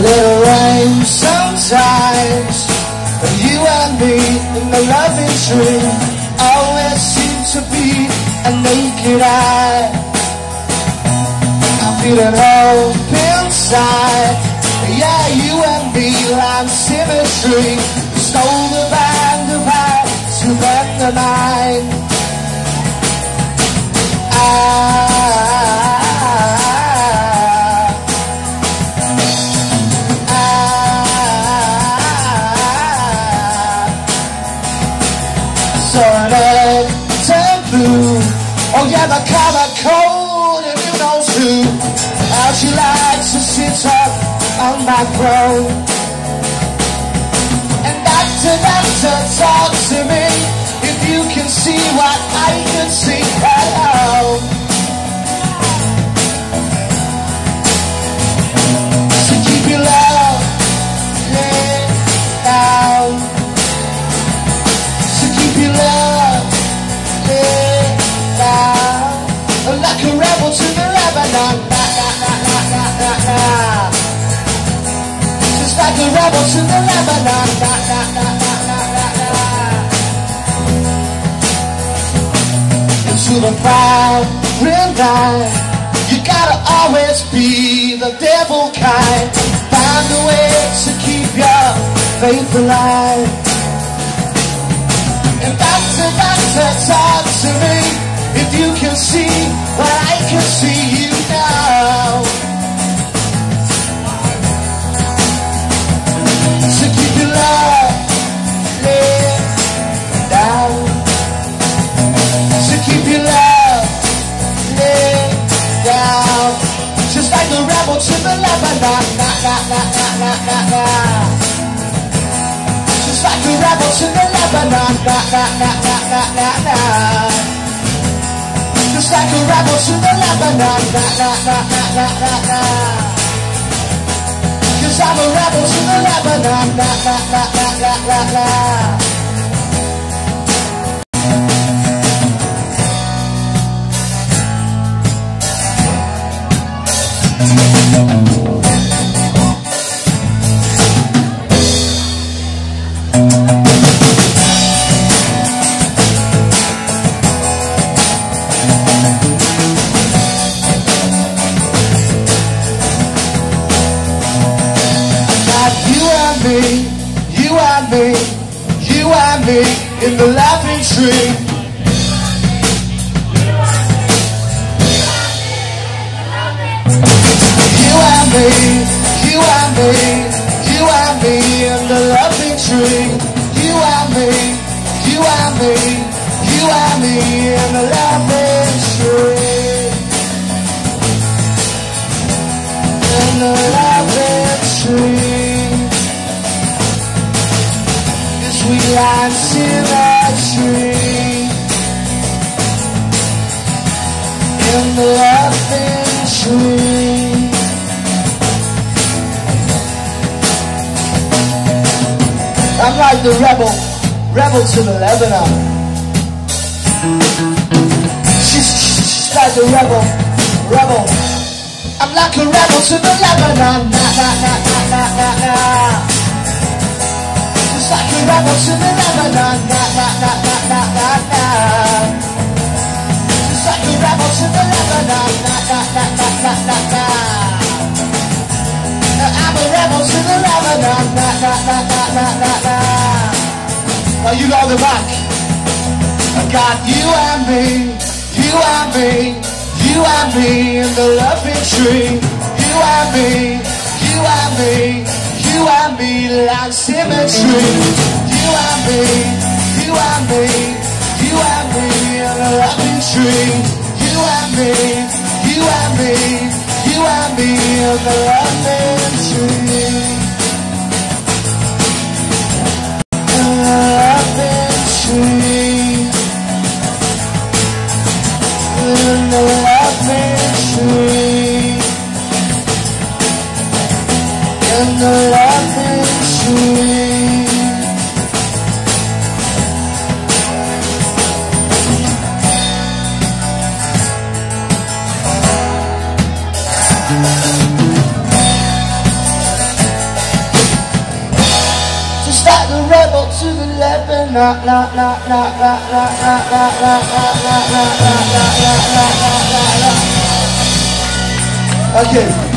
little rain sometimes. But you and me in the loving tree always seem to be a naked eye. I'm feeling hope inside. Yeah, you and me like symmetry. Stole the band of eyes to bend egg turn blue. Oh yeah, the color code, and you know too. How she likes to sit up on my throne. And doctor, doctor, talk to me. If you can see what I can see, hello. To the the fire and night. You gotta always be the devil kind. Find a way to keep your faith alive. And doctor, doctor, talk to me. If you can see what I can see, you know. To the Lebanon. Na, na, na, na, na, na, na. Just like a rebel to the Lebanon. Na, na, na, na, na, na, na. Just like a rebel to the Lebanon. Na, na, na, na, na, na, na. Cause I'm a rebel to the Lebanon. Na, na, na, na, na, na, na. You and me, you and me, you and me in the laughing tree. Tree. You and me, you and me, you and me in the laughing tree. In the laughing tree. As we that tree. In the laughing like the rebel, rebel to the Lebanon. She's, she's like the rebel, rebel. I'm like a rebel to the Lebanon. Na, na, na, na, na, na, na. Just like a rebel to the Lebanon. Na, na, na, na, na, na, na. Just like a rebel to the Lebanon. Na, na, na, na, na, na, na. I'm a rebel to the Lebanon. Na, na, na, na, na, na, na. Now you got the back. I got you and me, you and me, you and me in the loving tree. You and me, you and me, you and me like symmetry. You and me, you and me, you and me in the loving tree. You and me, you and me, you and me in the loving The loving tree. the rebel to the.